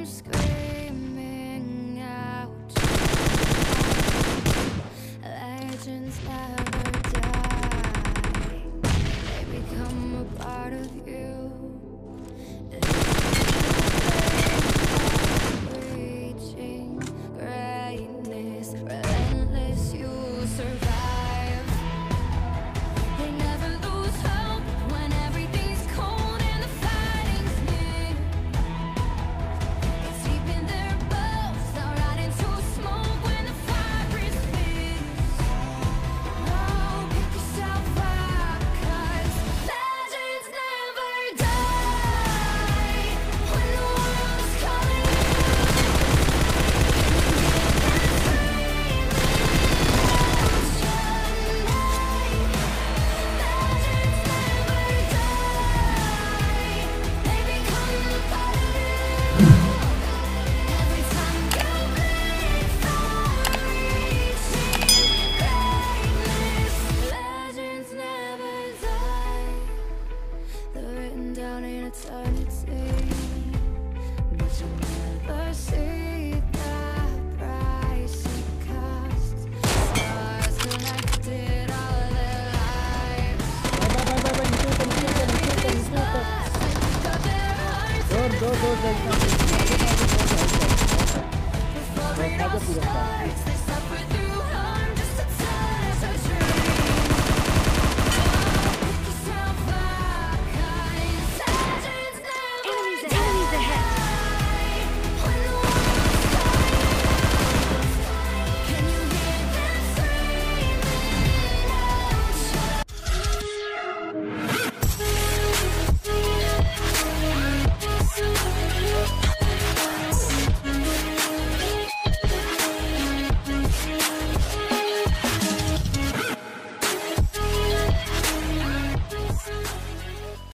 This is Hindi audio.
I'm scared. दो दो जल्दी